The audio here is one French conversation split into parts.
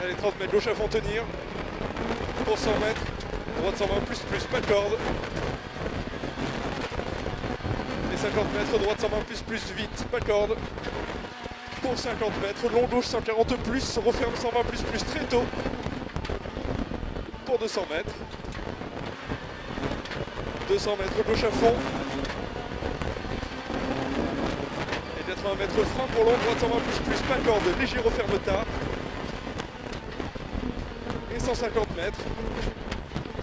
Allez, 30 mètres, gauche à fond tenir. Pour 100 mètres. Droite 120 plus plus, pas de corde. Et 50 mètres, droite 120 plus plus, vite, pas de corde. Pour 50 mètres, long gauche 140 plus, referme 120 plus très tôt. Pour 200 mètres. 200 mètres, gauche à fond. Et 80 mètres, frein pour long, droite 120 plus plus, pas de corde, léger referme tard. Et 150 mètres.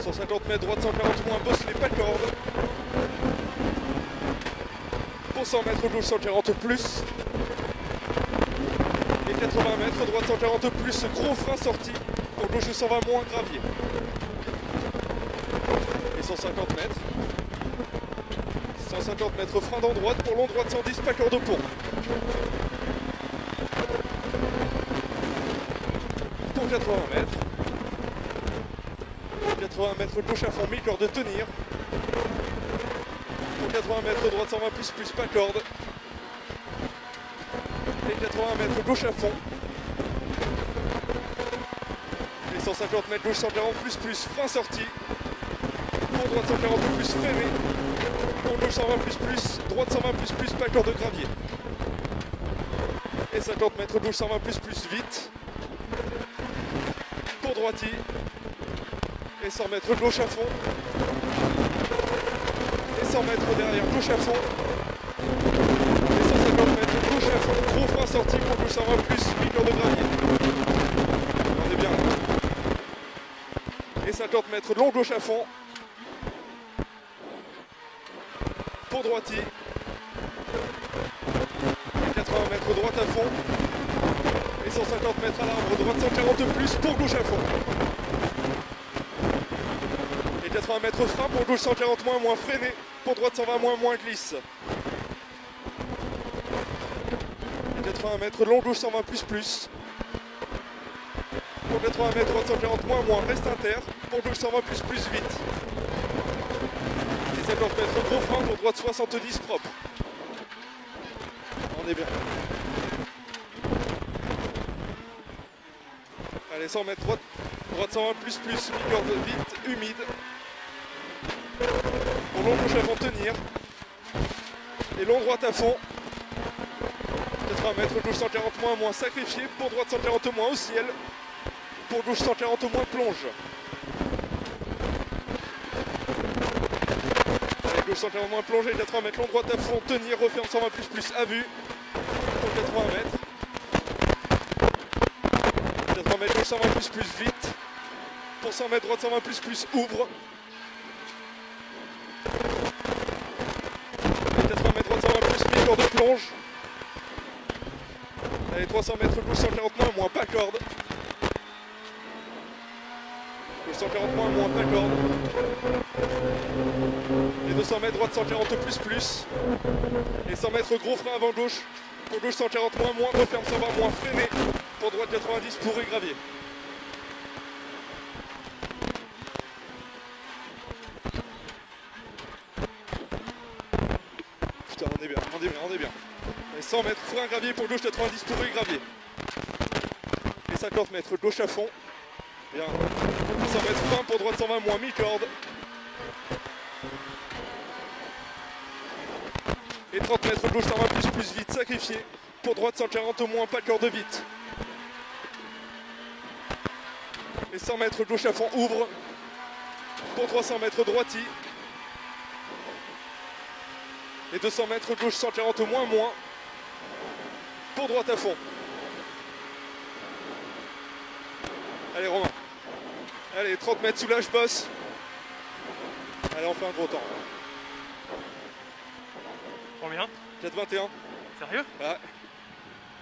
150 mètres, droite 140 moins, bosse les pas de. Pour 100 mètres, gauche 140 plus. Et 80 mètres, droite 140 plus, gros frein sorti. Pour gauche 120 moins, gravier. Et 150 mètres. 150 mètres, frein dans droite, pour long droite 110, pas corde pont. Pour 80 mètres. 80 mètres gauche à fond, mi-corde de tenir. Pour 80 mètres droite 120 plus plus pas corde. Et 80 mètres gauche à fond. Et 150 mètres gauche 140 plus plus frein sorti. Pour droite 140 plus freiné. Pour gauche 120 plus plus, droite 120 plus plus pas corde de gravier. Et 50 mètres gauche 120 plus plus vite. Pour droitier et 100 mètres gauche à fond. Et 100 mètres derrière, gauche à fond. Et 150 mètres gauche à fond, gros frein sorti pour gauche 120 plus, piqueur de gravier. On est bien. Et 50 mètres long gauche à fond. Pour droitier. Et 80 mètres droite à fond. Et 150 mètres à l'arbre, droite 140 plus pour gauche à fond. 80 mètres frein, pour gauche 140 moins, moins freiné, pour droite 120 moins, moins glisse. 80 mètres long, gauche 120 plus plus. Pour 80 mètres, droite 140 moins, moins, reste inter, pour gauche 120 plus plus vite. Et 50 mètres gros frein, pour droite 70 propre. On est bien. Allez, 100 mètres droite, droite 120 plus plus, vite, humide. À fond tenir. Et long droite à fond. 80 mètres, gauche 140 moins, moins sacrifié. Pour droite 140 moins au ciel. Pour gauche 140 moins plonge. Gauche 140 moins plonge et 80 mètres, long droite à fond, tenir, referme 120 plus plus à vue. Pour 80 mètres. 80 mètres, gauche 120 plus plus vite. Pour 100 mètres, droite 120 plus plus ouvre. Allez, 300 mètres, gauche 140 moins, moins pas corde. Gauche 140 moins, moins pas corde. Et 200 mètres, droite 140 plus plus. Et 100 mètres, gros frein avant gauche. Pour gauche 140 moins, moins, referme 120 moins, freiné. Pour droite 90 pour et gravier. Putain, on est bien, on est bien, on est bien. Et 100 mètres, frein gravier pour gauche 90 pour et gravier. Et 50 mètres, gauche à fond. Bien. 100 mètres, frein pour droite 120 moins, mi-corde. Et 30 mètres, gauche 120 plus, plus vite, sacrifié. Pour droite 140 au moins, pas de corde vite. Et 100 mètres, gauche à fond, ouvre. Pour 300 mètres, droiti. Et 200 mètres gauche 140 au moins moins. Pour droite à fond. Allez Romain. Allez 30 mètres soulage bosse. Allez on fait un gros temps. Combien? 4,21. Sérieux? Ouais.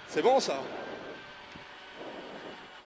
C'est bon ça